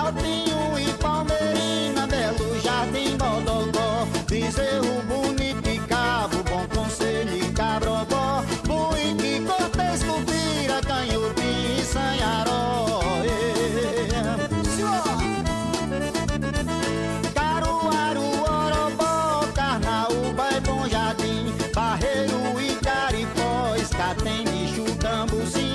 Altinho e Palmeirina, Belo Jardim, Bodogó, Bezerro bonito e Cabo, Bom Conselho e Cabrobó, Buíque, Cortez, Cupira, Canhotim e Sanharó. Caruaru, Orobó, Carnaúba e Bom Jardim, Barreiro e Caripó, Escatem de Chutambucim,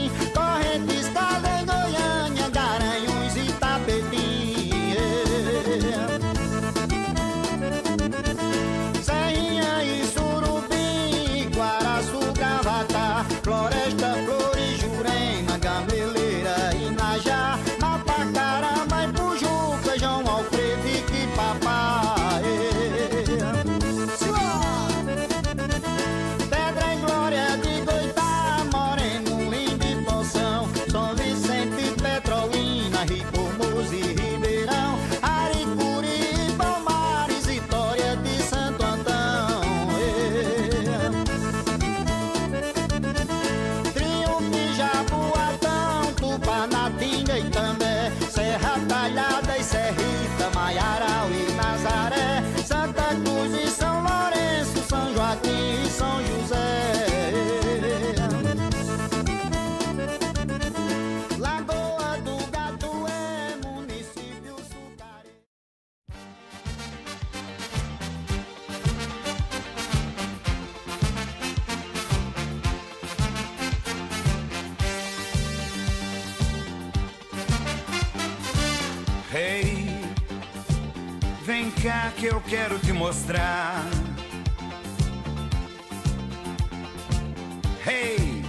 Joaquim e São José. Lagoa do Gato é município sucare. Hey, vem cá que eu quero te mostrar. Hey,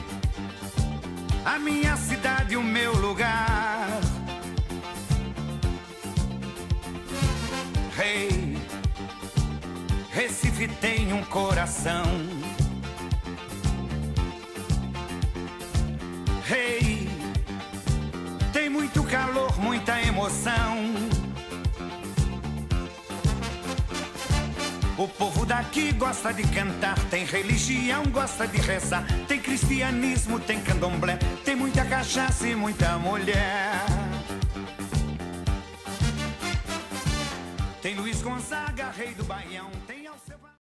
a minha cidade, o meu lugar. Hey, Recife tem um coração. Hey, tem muito calor, muita emoção. O povo daqui gosta de cantar, tem religião, gosta de rezar, tem cristianismo, tem candomblé, tem muita cachaça e muita mulher. Tem Luiz Gonzaga, rei do Baião,